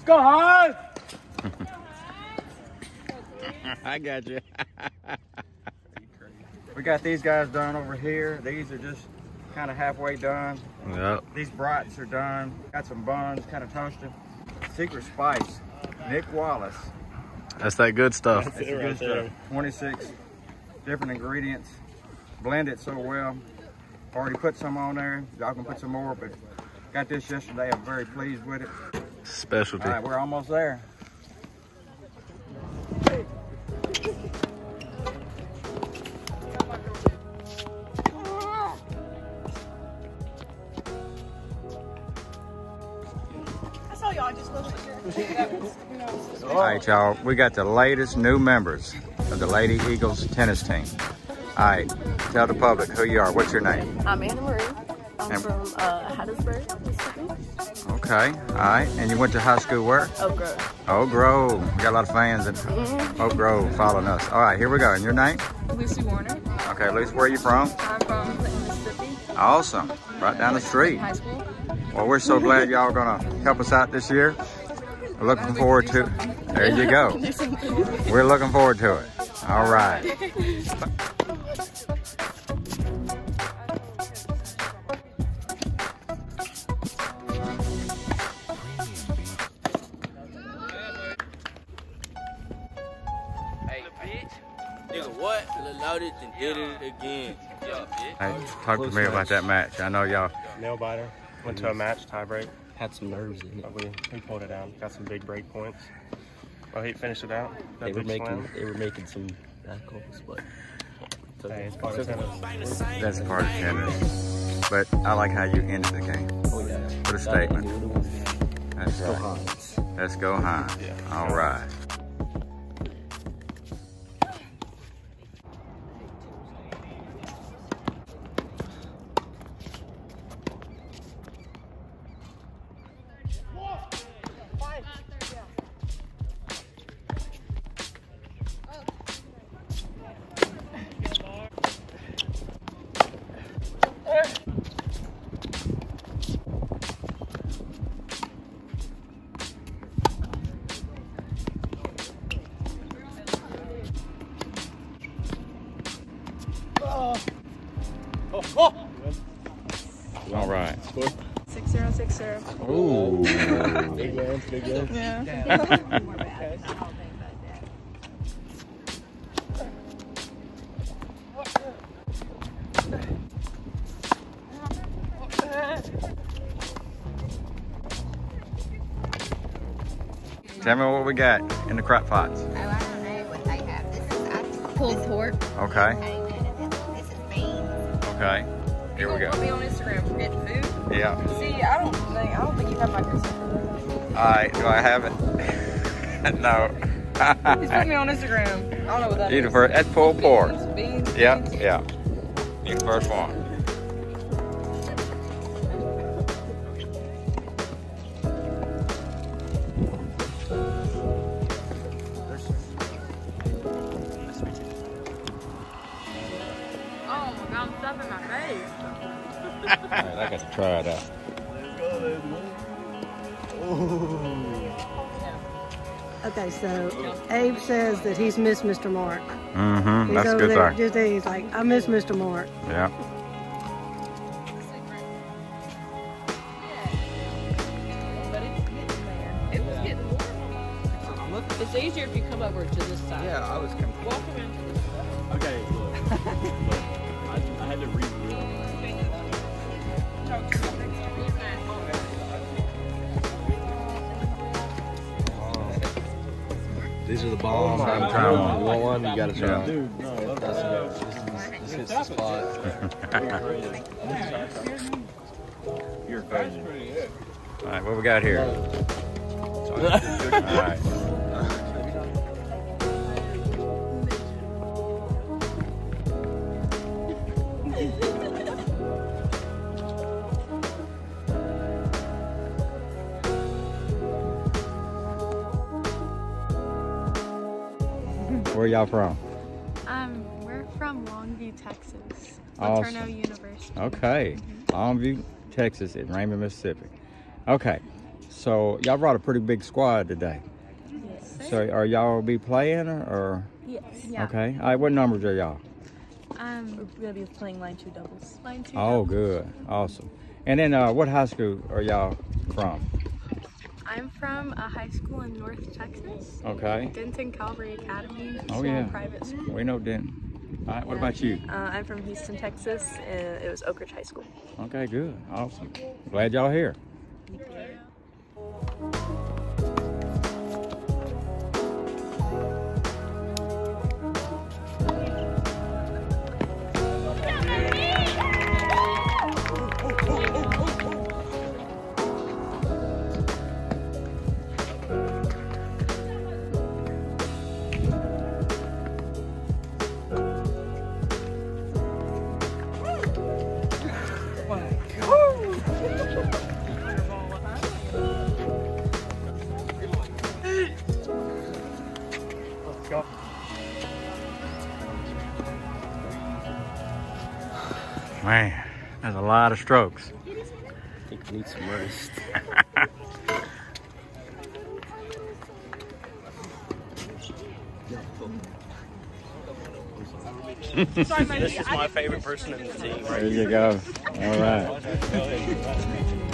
Let's go, Hans! I got you. we got these guys done over here. These are just kind of halfway done. Yep. These brats are done. Got some buns, kind of toasted. Secret Spice, Nick Wallace. That's that good stuff. That's the good stuff. 26 different ingredients. Blend it so well. Already put some on there. Y'all can put some more, but got this yesterday. I'm very pleased with it. Specialty. All right, we're almost there. I saw y'all just looked at your. All right, y'all. We got the latest new members of the Lady Eagles tennis team. All right, tell the public who you are. What's your name? I'm Anna Marie. I'm And- from uh, Hattiesburg, Mississippi. Okay, all right. And you went to high school where? Oak Grove. Oak Grove. We got a lot of fans in mm-hmm. Oak Grove following us. All right, here we go. And your name? Lucy Warner. Okay, Lucy, where are you from? I'm from Mississippi. Awesome. Right down the street. High school. Well, we're so glad y'all are gonna help us out this year. We're looking forward to There you go. We're looking forward to it. All right. what? Loaded and did it again. Yeah, bitch. Hey, talk to me about that match. I know y'all. Nail biter. Went to a mm-hmm. match, tie break. Had some nerves in it. But we, we pulled it down. Got some big break points. Well, he finished it out. That They were making slam. they were making some bad calls, but Hey, it's part of tennis. That's part of tennis. But I like how you ended the game. oh yeah. What a statement. That's Go right. Hinds. Let's go Hinds. All right. Oh, oh. All right. Six zero six zero. Ooh. Big wins, big wins. Yeah. Tell me what we got in the crock pots. Oh, I don't know what they have. This is I, Pulled pork. Okay. This is beans. Okay. Here we go. Put me on Instagram for getting food. Yeah. See, I don't think I don't think you have my Christmas. All right. Do I have it? no. He's putting me on Instagram. I don't know what that You is. That's pulled pork. Beans. beans, Yeah. beans. Yeah. You first one. I got to try it out. Okay, so Abe says that he's missed Mr. Mark. Mm-hmm. He's That's a good there, thing. Just he's like, I miss Mr. Mark. Yeah. It's. It was getting warm. It's easier if you come over to this side. Yeah, I was confused. Walk around to this side. Okay, look. look I, I had to read it. These are the bombs. I'm trying one. Oh you want one? You gotta try. Yeah. Dude, no, That's this, this hits the spot. You're crazy. All right, what we got here? All right. Where y'all from? Um, we're from Longview, Texas. Awesome. LeTourneau University. Okay. Longview, Texas, and Raymond, Mississippi. Okay. So y'all brought a pretty big squad today. Yes. So are y'all be playing or? or? Yes. Okay. All right. What numbers are y'all? Um, We're gonna be playing line two doubles. line two. Oh, good. Awesome. And then uh, what high school are y'all from? I'm from a high school in North Texas. Okay. Denton Calvary Academy. Oh, small yeah. Private school. We know Denton. All right. What about you? Uh, I'm from Houston, Texas, and it was Oak Ridge High School. Okay. Good. Awesome. Glad y'all here. Man, that's a lot of strokes. I think we need some rest. This is my favorite person in the team. There you go. All right.